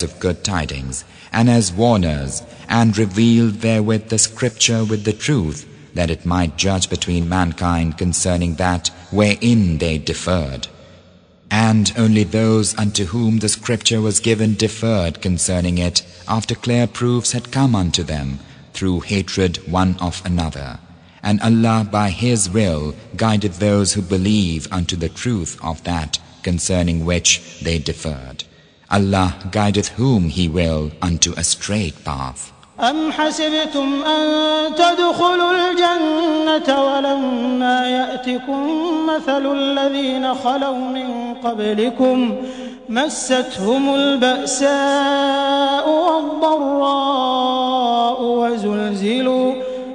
of good tidings, and as warners, and revealed therewith the scripture with the truth, that it might judge between mankind concerning that wherein they differed. And only those unto whom the scripture was given differed concerning it after clear proofs had come unto them through hatred one of another. And Allah by His will guided those who believe unto the truth of that concerning which they differed. Allah guideth whom He will unto a straight path. أم حسبتم أن تدخلوا الجنة ولما يأتكم مثل الذين خلوا من قبلكم مستهم البأساء والضراء وزلزلوا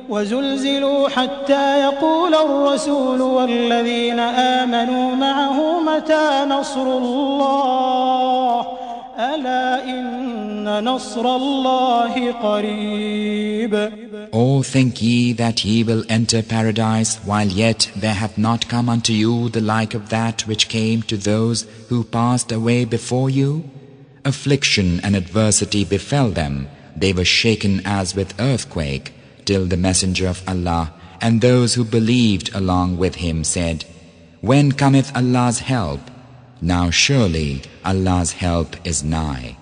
وزلزلوا حتى يقول الرسول والذين آمنوا معه متى نصر الله ألا إن نصر الله قريب Or think ye that ye will enter paradise while yet there hath not come unto you the like of that which came to those who passed away before you? Affliction and adversity befell them, they were shaken as with earthquake, till the Messenger of Allah and those who believed along with him said, When cometh Allah's help? Now surely Allah's help is nigh.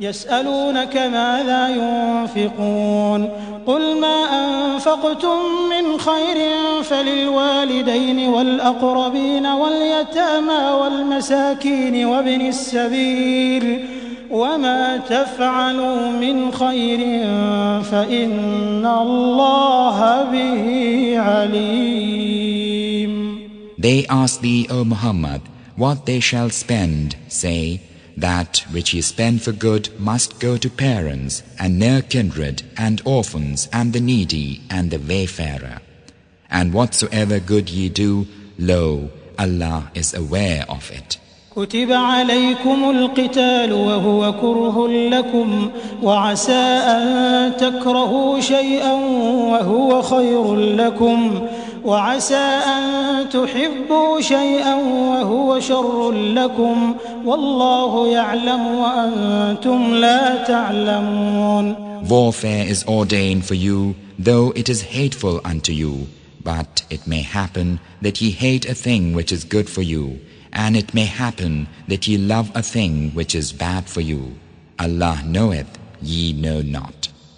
يسألونك ماذا ينفقون قل ما أنفقتم من خير فللوالدين والأقربين واليتامى والمساكين وابن السبيل وما تفعلوا من خير فإن الله به عليم They ask thee, O Muhammad, what they shall spend, say, that which ye spend for good must go to parents and near kindred and orphans and the needy and the wayfarer. And whatsoever good ye do, lo, Allah is aware of it. كتب عليكم القتال وهو كره لكم وعسى أن تكرهوا شيئا وهو خير لكم وعسى أن تحبوا شيئا وهو شر لكم والله يعلم وأنتم لا تعلمون Warfare is ordained for you, though it is hateful unto you. But it may happen that ye hate a thing which is good for you, and it may happen that ye love a thing which is bad for you. Allah knoweth, ye know not.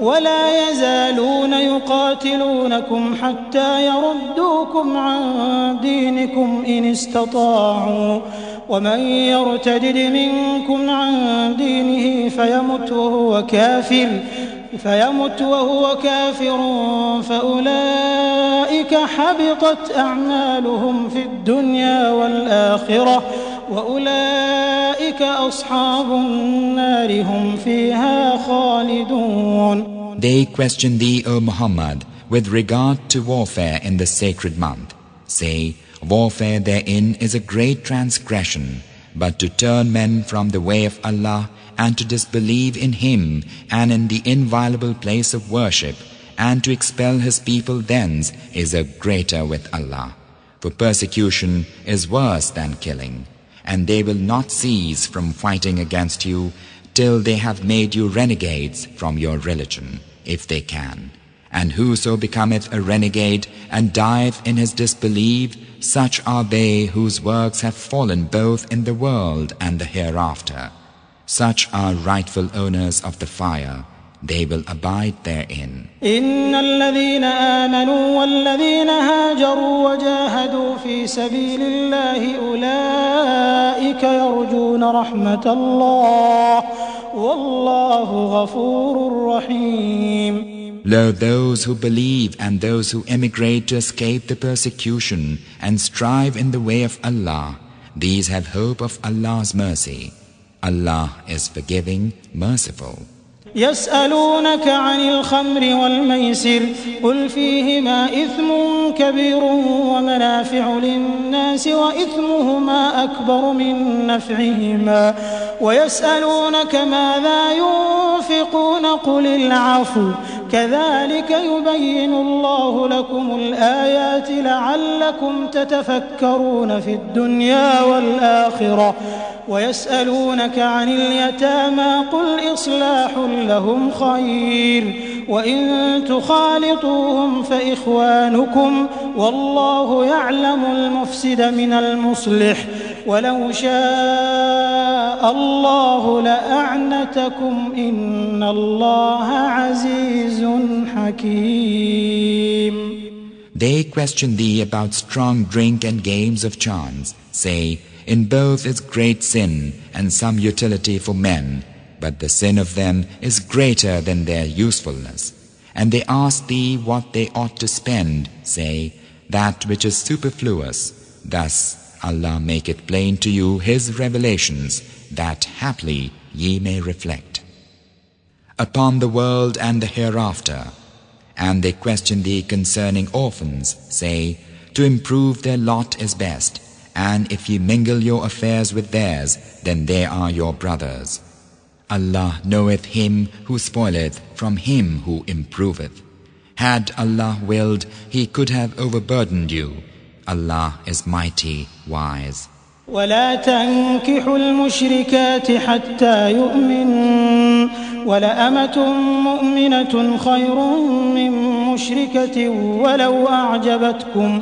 ولا يزالون يقاتلونكم حتى يردوكم عن دينكم إن استطاعوا. ومن يرتدد منكم عن دينه فيمت وهو كافر فيمت وهو كافر فأولئك حبطت أعمالهم في الدنيا والآخرة. وأولئك أصحاب النار هم فيها خالدون They question thee, O Muhammad, with regard to warfare in the sacred month. Say, warfare therein is a great transgression, but to turn men from the way of Allah and to disbelieve in Him and in the inviolable place of worship and to expel His people thence is a greater with Allah. For persecution is worse than killing, and they will not cease from fighting against you till they have made you renegades from your religion, if they can. And whoso becometh a renegade and dieth in his disbelief, such are they whose works have fallen both in the world and the hereafter. Such are rightful owners of the fire They will abide therein. إن الذين آمنوا والذين هاجروا وجاهدوا في سبيل الله أولئك يرجون رحمة الله والله غفور رحيم Lo, those who believe and those who emigrate to escape the persecution and strive in the way of Allah, these have hope of Allah's mercy. Allah is forgiving, merciful. يسألونك عن الخمر والميسر قل فيهما إثم كبير ومنافع للناس وإثمهما أكبر من نفعهما ويسألونك ماذا ينفقون قل العفو كذلك يبين الله لكم الآيات لعلكم تتفكرون في الدنيا والآخرة ويسألونك عن اليتامى قل إصلاح لهم خير وإن تخالطوهم فإخوانكم والله يعلم المفسد من المصلح ولو شاء الله لأعنتكم إن الله عزيز حكيم They question thee about strong drink and games of chance. Say, in both is great sin and some utility for men, but the sin of them is greater than their usefulness. And they ask thee what they ought to spend. Say, that which is superfluous. Thus Allah make it plain to you His revelations, that haply ye may reflect. Upon the world and the hereafter, and they question thee concerning orphans, say, To improve their lot is best, and if ye mingle your affairs with theirs, then they are your brothers. Allah knoweth him who spoileth from him who improveth. Had Allah willed, He could have overburdened you. Allah is mighty, wise. ولا تنكحوا المشركات حتى يؤمنوا ولأمة مؤمنة خير من مشركة ولو أعجبتكم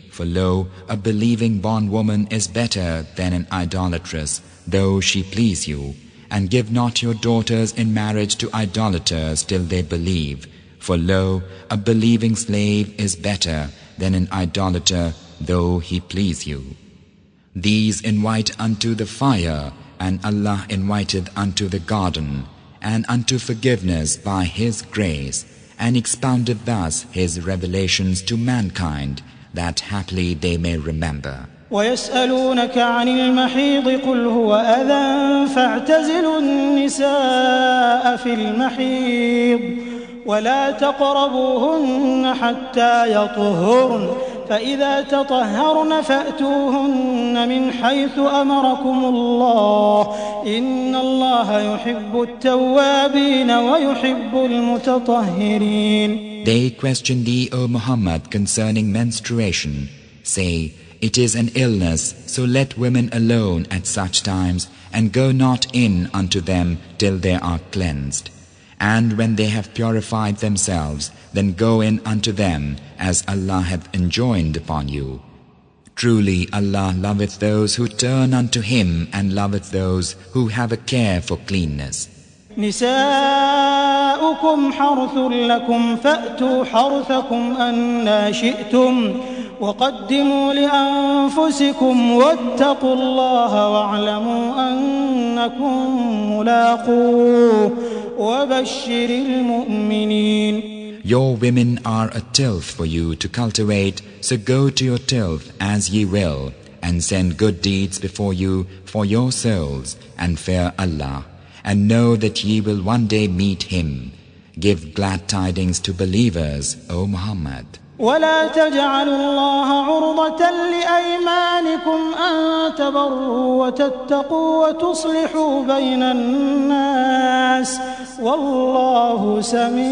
for lo, a believing bondwoman is better than an idolatress, though she please you. And give not your daughters in marriage to idolaters till they believe, for lo, a believing slave is better than an idolater, though he please you. These invite unto the fire, and Allah inviteth unto the garden, and unto forgiveness by His grace, and expounded thus His revelations to mankind, that haply they may remember. ويسألونك عن المحيض قل هو أذى فاعتزلوا النساء في المحيض ولا تقربوهن حتى يطهرن فإذا تطهرن فأتوهن من حيث أمركم الله إن الله يحب التوابين ويحب المتطهرين They question thee, O Muhammad, concerning menstruation. Say, it is an illness, so let women alone at such times, and go not in unto them till they are cleansed. And when they have purified themselves, then go in unto them, as Allah hath enjoined upon you. Truly Allah loveth those who turn unto Him, and loveth those who have a care for cleanness. نساؤكم حرث لكم فأتوا حرثكم أنا شئتم وقدموا لأنفسكم واتقوا الله واعلموا أنكم ملاقوه وبشر المؤمنين Your women are a tilth for you to cultivate, so go to your tilth as ye will, and send good deeds before you for your souls, and fear Allah, and know that ye will one day meet Him. Give glad tidings to believers, O Muhammad. ولا تجعلوا الله عرضة لأيمانكم أن تبروا وتتقوا وتصلحوا بين الناس والله سميع